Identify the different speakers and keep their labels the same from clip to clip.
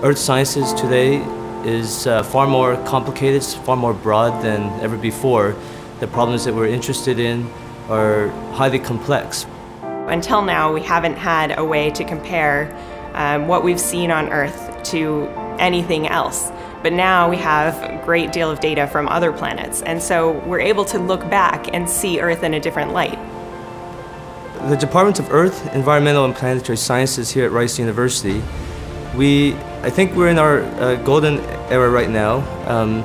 Speaker 1: Earth sciences today is uh, far more complicated, it's far more broad than ever before. The problems that we're interested in are highly complex.
Speaker 2: Until now, we haven't had a way to compare um, what we've seen on Earth to anything else. But now we have a great deal of data from other planets, and so we're able to look back and see Earth in a different light.
Speaker 1: The Department of Earth, Environmental and Planetary Sciences here at Rice University, we, I think we're in our uh, golden era right now. Um,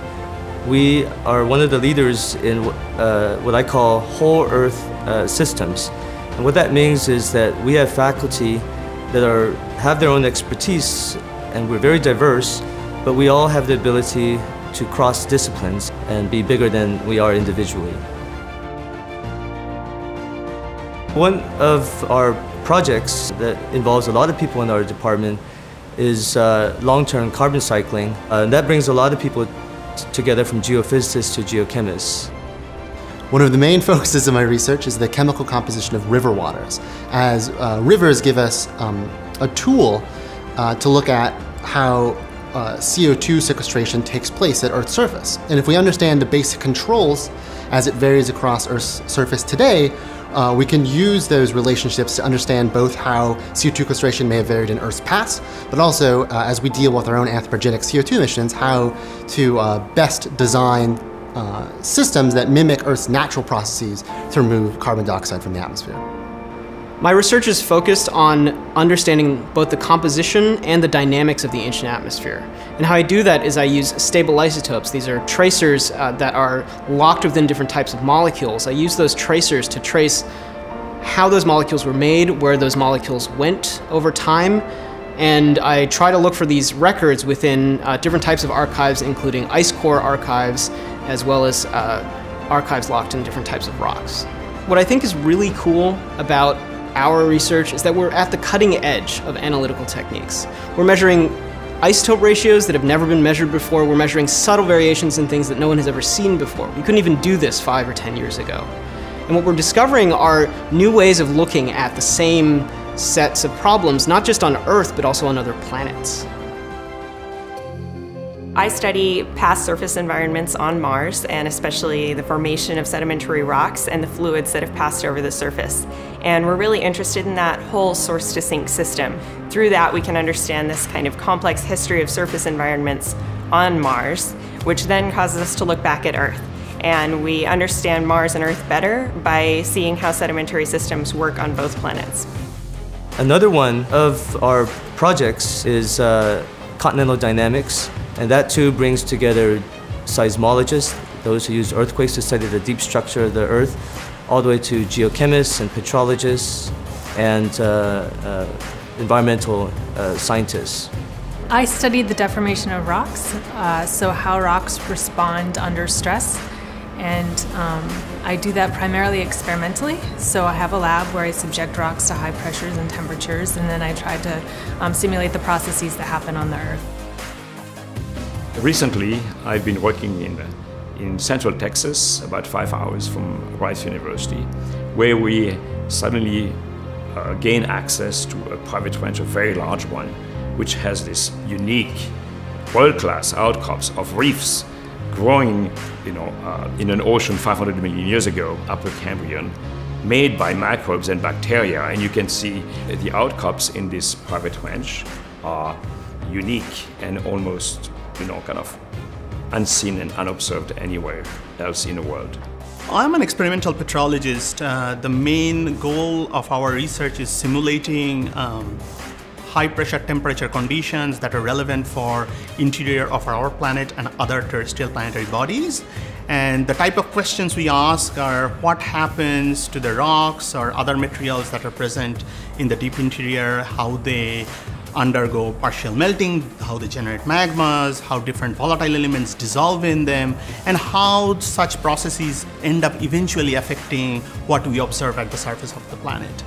Speaker 1: we are one of the leaders in uh, what I call whole Earth uh, systems. And what that means is that we have faculty that are, have their own expertise and we're very diverse, but we all have the ability to cross disciplines and be bigger than we are individually. One of our projects that involves a lot of people in our department is uh, long-term carbon cycling. Uh, that brings a lot of people together from geophysicists to geochemists.
Speaker 3: One of the main focuses of my research is the chemical composition of river waters, as uh, rivers give us um, a tool uh, to look at how uh, CO2 sequestration takes place at Earth's surface. And if we understand the basic controls as it varies across Earth's surface today, uh, we can use those relationships to understand both how CO2 sequestration may have varied in Earth's past, but also uh, as we deal with our own anthropogenic CO2 emissions, how to uh, best design uh, systems that mimic Earth's natural processes to remove carbon dioxide from the atmosphere.
Speaker 4: My research is focused on understanding both the composition and the dynamics of the ancient atmosphere. And how I do that is I use stable isotopes. These are tracers uh, that are locked within different types of molecules. I use those tracers to trace how those molecules were made, where those molecules went over time, and I try to look for these records within uh, different types of archives, including ice core archives, as well as uh, archives locked in different types of rocks. What I think is really cool about our research is that we're at the cutting edge of analytical techniques. We're measuring isotope ratios that have never been measured before. We're measuring subtle variations in things that no one has ever seen before. We couldn't even do this five or 10 years ago. And what we're discovering are new ways of looking at the same sets of problems, not just on Earth, but also on other planets.
Speaker 2: I study past surface environments on Mars and especially the formation of sedimentary rocks and the fluids that have passed over the surface. And we're really interested in that whole source to sink system. Through that, we can understand this kind of complex history of surface environments on Mars, which then causes us to look back at Earth. And we understand Mars and Earth better by seeing how sedimentary systems work on both planets.
Speaker 1: Another one of our projects is uh, continental dynamics. And that too brings together seismologists, those who use earthquakes to study the deep structure of the earth, all the way to geochemists and petrologists and uh, uh, environmental uh, scientists.
Speaker 5: I studied the deformation of rocks, uh, so how rocks respond under stress. And um, I do that primarily experimentally. So I have a lab where I subject rocks to high pressures and temperatures, and then I try to um, simulate the processes that happen on the Earth.
Speaker 6: Recently, I've been working in, in central Texas, about five hours from Rice University, where we suddenly uh, gain access to a private ranch, a very large one, which has this unique, world-class outcrops of reefs growing you know, uh, in an ocean 500 million years ago, Upper Cambrian, made by microbes and bacteria. And you can see the outcrops in this private ranch are unique and almost you know, kind of unseen and unobserved anywhere else in the world.
Speaker 7: I'm an experimental petrologist. Uh, the main goal of our research is simulating um, high pressure temperature conditions that are relevant for interior of our planet and other terrestrial planetary bodies. And the type of questions we ask are what happens to the rocks or other materials that are present in the deep interior, how they undergo partial melting, how they generate magmas, how different volatile elements dissolve in them, and how such processes end up eventually affecting what we observe at the surface of the planet.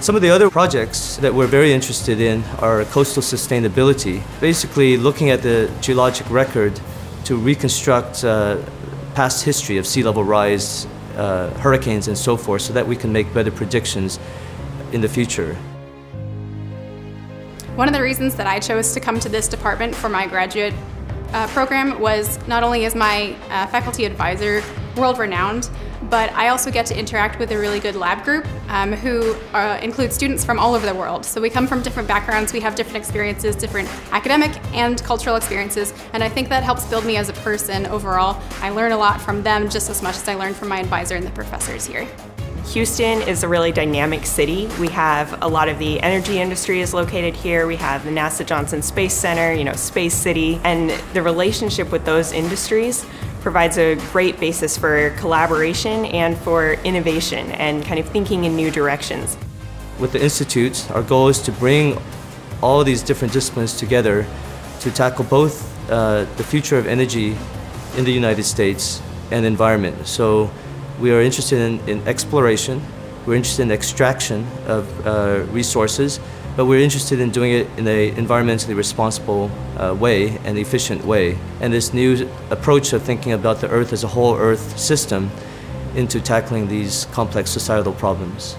Speaker 1: Some of the other projects that we're very interested in are coastal sustainability, basically looking at the geologic record to reconstruct uh, past history of sea level rise, uh, hurricanes, and so forth, so that we can make better predictions in the future.
Speaker 8: One of the reasons that I chose to come to this department for my graduate uh, program was not only is my uh, faculty advisor world renowned, but I also get to interact with a really good lab group um, who uh, include students from all over the world. So we come from different backgrounds, we have different experiences, different academic and cultural experiences, and I think that helps build me as a person overall. I learn a lot from them just as much as I learn from my advisor and the professors here.
Speaker 2: Houston is a really dynamic city. We have a lot of the energy industry is located here. We have the NASA Johnson Space Center, you know, Space City, and the relationship with those industries provides a great basis for collaboration and for innovation and kind of thinking in new directions.
Speaker 1: With the institutes, our goal is to bring all these different disciplines together to tackle both uh, the future of energy in the United States and environment. So we are interested in, in exploration, we're interested in extraction of uh, resources, but we're interested in doing it in an environmentally responsible uh, way and efficient way. And this new approach of thinking about the Earth as a whole Earth system into tackling these complex societal problems.